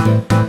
Thank